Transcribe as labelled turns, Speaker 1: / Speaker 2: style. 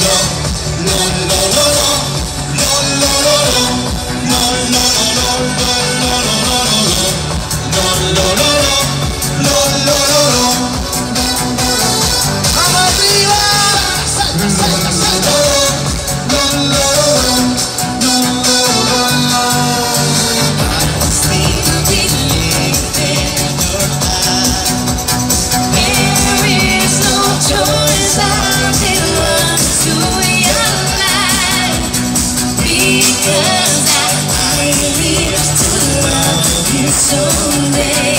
Speaker 1: love, love, love. Because I, I live to love you someday.